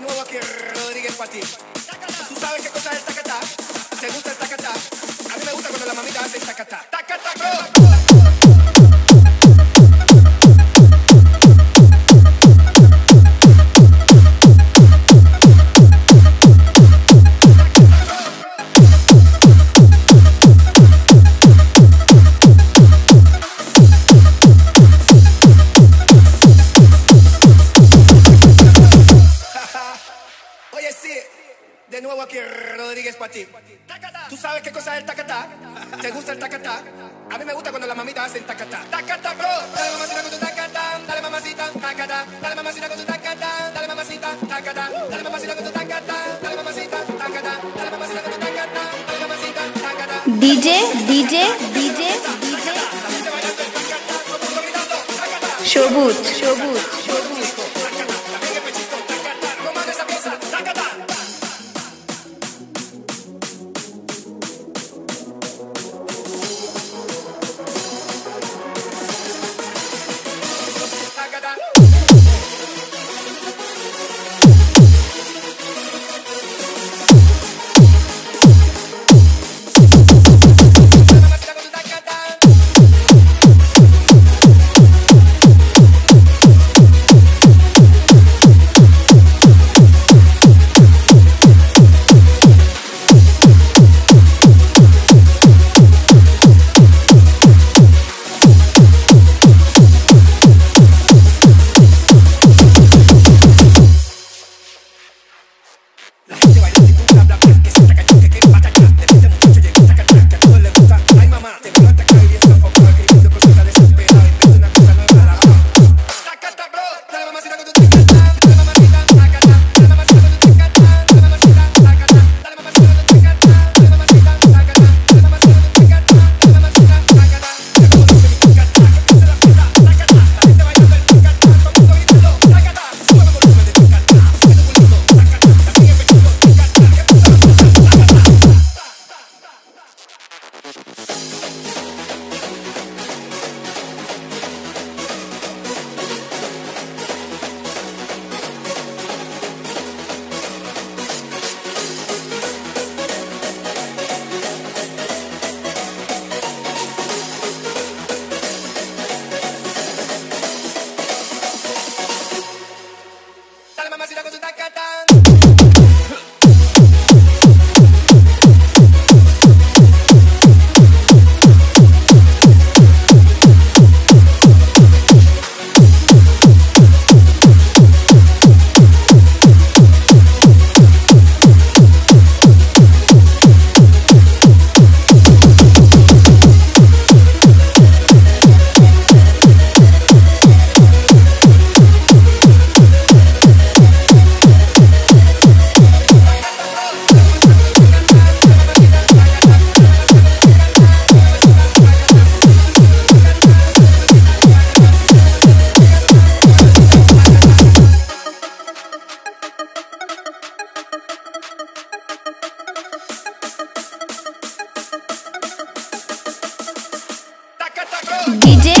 nuevo aquí Rodríguez ti. ¿Tú sabes qué cosa es el tacatá? ¿Te gusta el tacatá? A mí me gusta cuando la mamita hace el tacatá. ¡Tacatá, bro! de nuevo aquí Rodríguez para ti. ¿Tú sabes qué cosa es el tacatá? ¿Te gusta el tacatá? A mí me gusta cuando las mamitas hacen tacatá. Tacatá, bro. Dale mamacita con tu tacatá. Dale mamacita, tacatá. Dale mamacita con tu tacatá. Dale mamacita, tacatá. Dale mamacita con tu tacatá. Dale mamacita, tacatá. Dale mamacita con tu tacatá. Dale mamacita, tacatá. DJ, DJ, DJ, DJ. Shobut, Shobut, DJ